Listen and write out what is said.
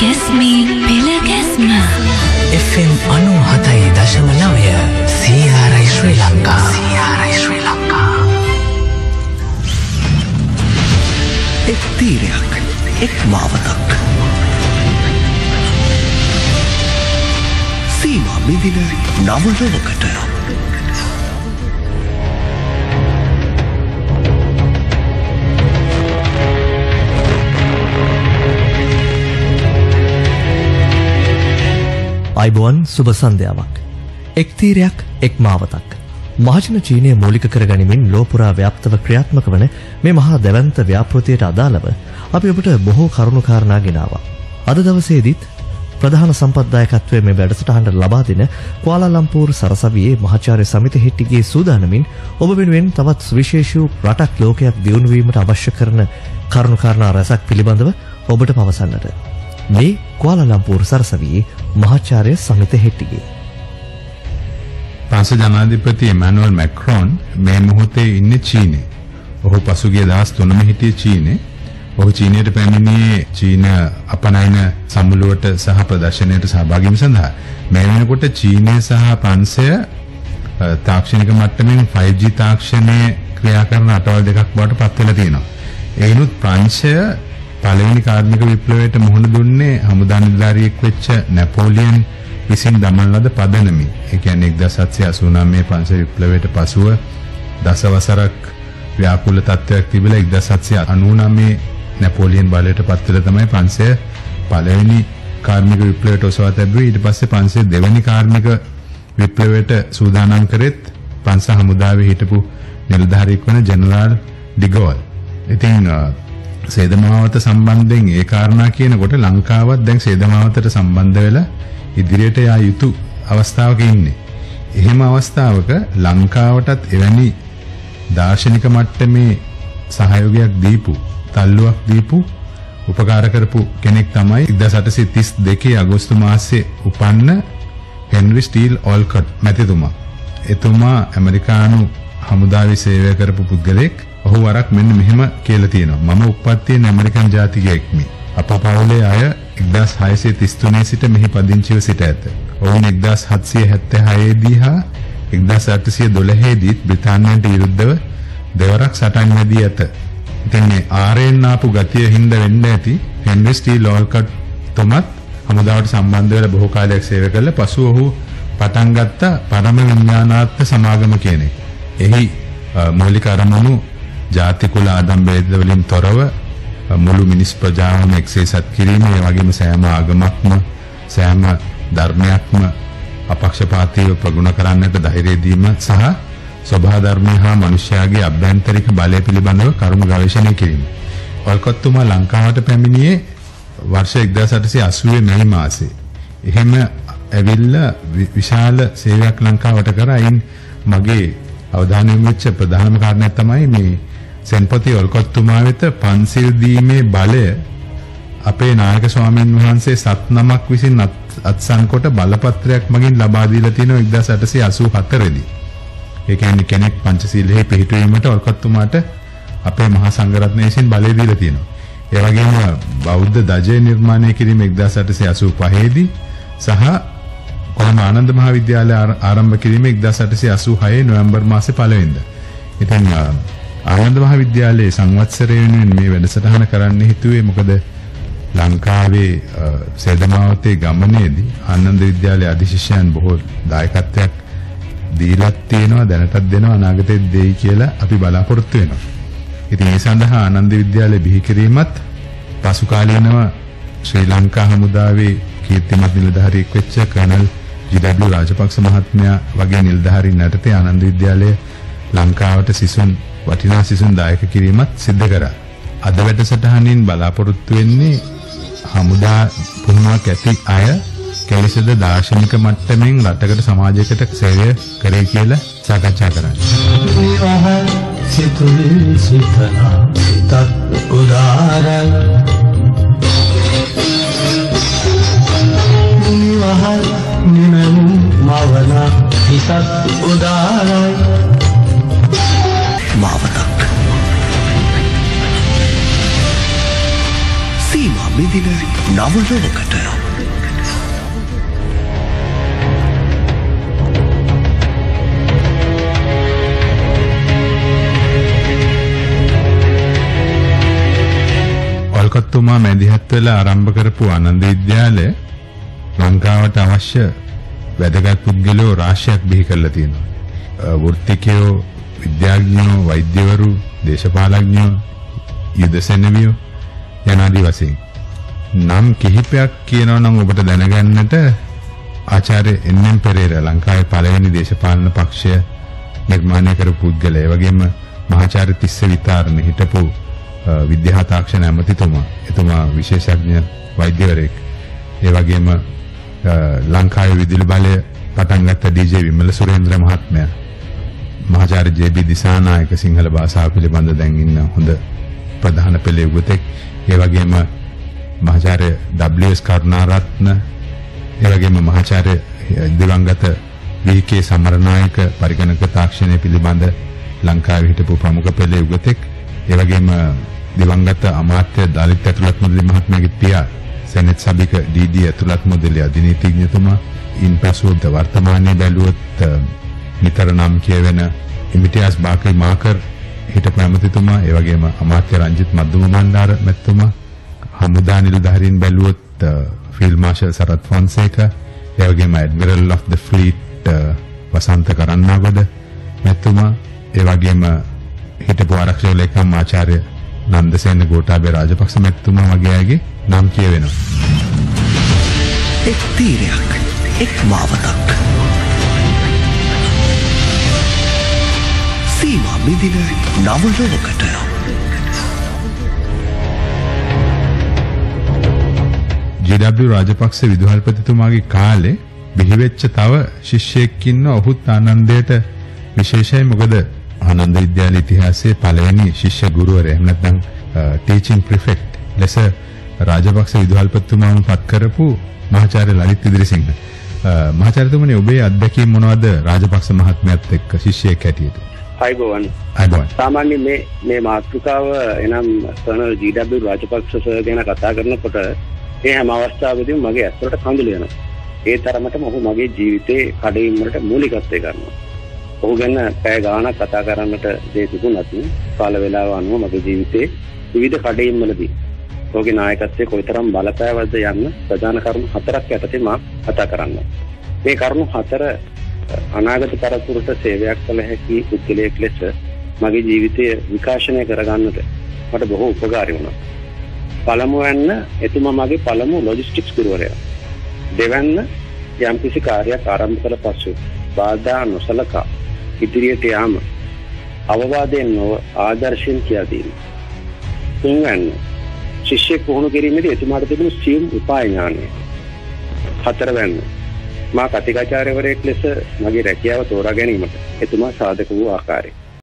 ගැස්මේ පෙළ ගැස්ම FM අනු හතයි දශම නවය සීආරයි ශ්‍රී ලංකා. සීආරයි ශ්‍රී ලංකා. එක් තීරයක් එක් මාවතක්. සීමා මිදින නවලොවකට අයිබෝන් සුබ සන්ධ්‍යාවක්. එක් තීරයක් එක් මාවතක්. මහජන චීනය මූලික කර ගනිමින් ලෝපුරා ව්‍යාප්තව ක්‍රියාත්මක වන මේ මහා දැවැන්ත ව්‍යාපෘතියට අදාළව අපි ඔබට බොහෝ කරුණු කාරණා ගෙනාවා. අද දවසේදීත් ප්‍රධාන සම්පත්දායකත්වයේ මේ වැඩසටහනට ලබා දෙන කුවාලාලම්පූර් සරසවියේ මහාචාර්ය සමිති හෙට්ටිගේ සූදානමින් ඔබ වෙනුවෙන් තවත් සුවිශේෂී වූ රටක් ලෝකයක් දියුණු වීමට අවශ්‍ය කරන කරුණු කාරණා රැසක් පිළිබඳව ඔබට පවසන්නට. මේ කුවාලාලම්පූර් සරසවියේ මහාචාර්ය සමිත හෙට්ටිගේ ප්‍රංශ ජනාධිපති එමැනුවල් මැක්‍රෝන් මේ මොහොතේ ඉන්නේ චීනේ. ඔහු පසුගිය දවස් 3ම හිටියේ චීනේ. ඔහු චීනයට පැමිණියේ චීන අපනයන සමුළුවට සහ ප්‍රදර්ශනයට සහභාගී වීම සඳහා. මේ වෙනකොට චීනය සහ ප්‍රංශය තාක්ෂණික මට්ටමින් 5G තාක්ෂණයේ ක්‍රියා කරන රටවල් දෙකක් බවට පත් වෙලා තියෙනවා. එයිනුත් ප්‍රංශය පළවෙනි කාර්මික විප්ලවයට මුහුණ දුන්නේ හමුදා නිලධාරියෙක් වෙච්ච නැපෝලියන් විසින් දමන ලද පදනමි. ඒ කියන්නේ 1789 පංච විප්ලවයට පසුව දසවසරක් ව්‍යාකූල තත්ත්වයක් තිබිලා 1799 නැපෝලියන් බලයට පත් වෙලා තමයි පංචය පළවෙනි කාර්මික විප්ලවයට ඔසවා තැබුවේ. ඊට පස්සේ පංචය දෙවෙනි කාර්මික විප්ලවයට සූදානම් කරෙත් පංච හමුදාවේ හිටපු නිලධාරියෙක් වන ජෙනරාල් ඩිගෝල්. ඉතින් සේදමාවත සම්බන්ධයෙන් ඒ කාරණා කියනකොට ලංකාවත් දැන් සේදමාවතට සම්බන්ධ වෙලා ඉදිරියට යා යුතු අවස්ථාවක ඉන්නේ. එහෙම අවස්ථාවක ලංකාවටත් එවැනි දාර්ශනික මට්ටමේ සහයෝගයක් දීපු, තල්ලුවක් දීපු උපකාර කරපු කෙනෙක් තමයි 1832 අගෝස්තු මාසයේ උපන්න හෙන්රි ස්ටීල් ඕල්කට් මැතිතුමා. එතුමා ඇමරිකානු හමුදාවේ සේවය කරපු පුද්ගලෙක්. ඔහු වරක් මෙන්න මෙහෙම කියලා තියෙනවා. මම උප්පත්තියෙන් ඇමරිකන් ජාතිකයෙක්මි. අප පවුලේ අය 1633 සිට මෙහි පදිංචිව සිට ඇත. ඔවුන් 1776 දී හා 1812 දීත් බ්‍රිතාන්‍යයට විරුද්ධව දෙවරක් සටන් වැදී ඇත. ඉතින් මේ ආරෙන් ආපු ගතිය හින්දා වෙන්න ඇති හෙන්රි ස්ටීල් ඕල්කට් තුමත් හමුදාවට සම්බන්ධ වෙලා බොහෝ කාලයක් සේවය කළා. පසු ඔහු පටන් ගත්ත පරම විඥානාත්ම සමාගම කියන එක. එහි මූලික අරමුණු ජාති කුල ආදම් ભેද වලින් තොරව මුළු මිනිස් ප්‍රජාවම එක්සේසත් කිරීම ඒ වගේම සෑම ආගමක්ම සෑම ධර්මයක්ම අපක්ෂපාතීව ප්‍රගුණ කරන්නට ධෛර්යය දීම සහ සබහා ධර්මය හා මනුෂ්‍යයාගේ අභ්‍යන්තරික බලය පිළිබඳව කරුණු ගවේෂණය කිරීම. ඔල්කොත්තුමා ලංකාවට පැමිණියේ වර්ෂ 1880 මැයි මාසේ. එහෙම ඇවිල්ලා විශාල සේවයක් ලංකාවට කරා. අයින් මගේ අවධානය යොමු වෙච්ච ප්‍රධානම කාරණයක් තමයි මේ සෙන්පති ඔල්කොත්තුමා වෙත පන්සිල් දීමේ බලය අපේ නායක ස්වාමීන් වහන්සේ සත් නමක් විසින් අත්සන් කොට බලපත්‍රයක් මගින් ලබා දීලා තියෙනවා 1884 දී. ඒ කියන්නේ කෙනෙක් පංචශීලයේ පිළිපැදීමට ඔල්කොත්තුමාට අපේ මහා සංඝරත්නය විසින් බලය දීලා තියෙනවා. ඒ වගේම බෞද්ධ දජය නිර්මාණය කිරීම 1885 දී සහ කොළඹ ආනන්ද මහාවිද්‍යාලය ආරම්භ කිරීම 1886 නොවැම්බර් මාසේ පළවෙනිදා. ඉතින් ආනන්ද මහාවිද්‍යාලයේ සංවත්සරය වෙනුවෙන් මේ වැඩසටහන කරන්න හිතුවේ මොකද ලංකාවේ සෙදමාවතේ ගමනේදී ආනන්ද විද්‍යාලයේ අධිශිෂ්‍යයන් බොහෝ දායකත්වයක් දීලත් තියෙනවා දැනටත් දෙනවා අනාගතෙත් දෙයි කියලා අපි බලාපොරොත්තු වෙනවා. ඉතින් ඒ සඳහා ආනන්ද විද්‍යාලය බිහි කිරීමත් පසු කාලීනව ශ්‍රී ලංකා හමුදාවේ කීර්තිමත් නිලධාරියෙක් වෙච්ච කර්නල් ජී.ඩබ්ලිව් රාජපක්ෂ මහත්මයා වගේ නිලධාරීන් යටතේ ආනන්ද විද්‍යාලය ලංකාවට සිසුන් වටිනා සිසුන් දායක කිරීමත් සිද්ධ කරා. අද වැඩසටහනින් බලාපොරොත්තු වෙන්නේ හමුදා පුහුණුවක් ඇති අය කෙලෙසද දාර්ශනික මට්ටමින් රටකට සමාජයකට සේවය කරේ කියලා සාකච්ඡා කරන්න. මාවතක් විදින නවලෝකට ඔල්කත්තුමා මැදිහත් වෙලා ආරම්භ කරපු ආනන්ද විද්‍යාලය ලංකාවට අවශ්‍ය වැදගත් පුද්ගලයෝ රාශියක් බිහි කරලා තියෙනවා. අ, වෘත්තිකයෝ, විද්‍යාඥයෝ, වෛද්‍යවරු, දේශපාලඥයෝ, යුද සෙනෙවියෝ යනාදී වශයෙන්. නම් කිහිපයක් කියනවා නම් ඔබට දැනගන්නට ආචාර්ය එන්.එම්. පෙරේරා ලංකාවේ පළවෙනි දේශපාලන පක්ෂය නිර්මාණය කරපු පුද්ගලයා. ඒ වගේම මහාචාර්ය තිස්ස විතාරණ හිටපු අ, විද්‍යා තාක්ෂණ ඇමතිතුමා. එතුමා විශේෂඥ වෛද්‍යවරයෙක්. ඒ වගේම අ, ලංකාවේ විදුලි බලය පටන් ගත්ත ඩී.ජේ. විමල සුරේන්ද්‍ර මහත්මයා. මහාචාර්ය ජේ.බී. දිසානායක සිංහල භාෂාව පිළිබඳ දැන් ඉන්න හොඳ ප්‍රධාන පෙළේ උගතෙක්. ඒ වගේම මහාචාර්ය W.S. කරුණාරත්න ඒ වගේම මහාචාර්ය දිවංගත වී.කේ. සමරනායක පරිගණක තාක්ෂණය පිළිබඳ ලංකාවේ හිටපු ප්‍රමුඛ පෙළේ උගතෙක්. ඒ වගේම දිවංගත අමාත්‍ය දලිත් ඇතුළත් මුදලි මහත්මයාගේ පියා සෙනෙට් සභික ඩී.ඩී. ඇතුළත් මුදලි අධිනීතිඥතුමා ඉන්පසු ද වර්තමානයේ බැලුවොත් අ, නිතර නම් කියවෙන ඉමිටියාස් බාකර් මාකර් හිටපු ඇමතිතුමා ඒ වගේම අමාත්‍ය රංජිත් මද්දුම මණ්ඩාර මැතිතුමා හමුදා නිලධාරීන් බැලුවොත් අ, ෆීල්ඩ් මාෂල් සරත් ෆොන්සේකා ඒ වගේම ඇඩ්මිරල් ඔෆ් ද ෆ්ලීට් අ, වසන්ත කරන්නාගොඩ මැතිතුමා ඒ වගේම හිටපු ආරක්ෂක ලේකම් ආචාර්ය නන්දසේන ගෝඨාභය රාජපක්ෂ මැතිතුමා වගේ අයගේ නම් කියවෙනවා. එක් තීරයක් එක් මාවතක් සීමා මිදින නවලෝකට ජේ.ඩබ්ලිව් රාජපක්ෂ විදුහල්පතිතුමාගේ කාලේ බිහිවෙච්ච තව ශිෂ්‍යයෙක් ඉන්න ඔහුත් ආනන්දයට විශේෂයි මොකද ආනන්ද විද්‍යාල ඉතිහාසයේ පළවෙනි ශිෂ්‍ය ගුරුවරයා එහෙම නැත්නම් ටීචින් ප්‍රිෆෙක්ට් ලෙස රාජපක්ෂ විදුහල්පතිතුමාම පත් කරපු මහාචාර්ය ලලිත් ඉදිරිසිංහ. මහාචාර්යතුමනි ඔබේ අත්දැකීම් මොනවද රාජපක්ෂ මහත්මයාත් එක්ක ශිෂ්‍යයෙක් හැටියට? අයිබෝවන්. සාමාන්‍ය මේ මේ මාතෘකාව එනම් කර්නල් ජී.ඩබ්ලිව් රාජපක්ෂ සර් ගැන කතා කරනකොට ඒ හැම අවස්ථාවකදීම මගේ ඇස්වලට කඳුළු යනවා. ඒ තරමටම ඔහු මගේ ජීවිතේ කඩයින් වලට මූලිකත්වය ගන්නවා. ඔහු ගැන පැය ගාණක් කතා කරන්නට දේ තිබුණත් කාල වේලාව අනුව මගේ ජීවිතේ විවිධ කඩයින් වලදී ඔහුගේ නායකත්වයේ කොයිතරම් බලපෑවද යන්න ප්‍රධාන කරුණු හතරක් යටතේ මා කතා කරන්න. මේ කරුණු හතර අනාගත පරපුරට සේවයක් කළ හැකි පුද්ගලයෙක් ලෙස මගේ ජීවිතය විකාශනය කරගන්නට මට බොහෝ උපකාරී වුණා. පළමුවැන්න එතුමා මගේ පළමු ලොජිස්ටික්ස් ගුරුවරයා. දෙවැන්න යම්කිසි කාර්යයක් ආරම්භ කළ පසු බාධා නොසලකා ඉදිරියට යාම අවවාදයෙන් නොව ආදර්ශයෙන් කියා දීම. තුන්වැන්න ශිෂ්‍යෙක් පුහුණු කිරීමේදී එතුමාට තිබුණු සියුම් උපාය ඥානය. හතරවැන්න මා කතිකාචාර්යවරයෙක් ලෙස මගේ රැකියාව තෝරා ගැනීමට එතුමා සාධක වූ ආකාරය.